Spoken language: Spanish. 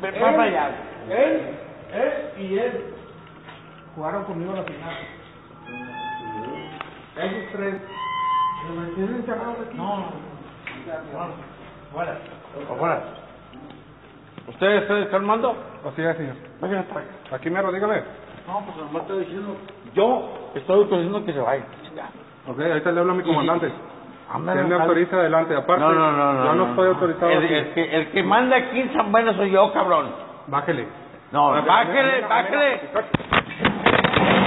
Ven para allá. Él, él y él jugaron conmigo la final. Esos tres. ¿Me mantienen encerrados aquí? No, no. Fuera. Afuera. ¿Usted está desarmando? Así es, señor. Venga. Aquí mero, dígame. No, pues nomás estoy diciendo. Yo estoy autorizando que se vaya. Ya. Ok, ahorita le hablo a mi comandante. Ándale, él me ándale. autoriza adelante. Aparte, No, no, no, no. yo no estoy autorizado El, aquí. el que, el que manda aquí en San Bueno soy yo, cabrón. Bájele. No, Bájele, bájele, bájele, bájele.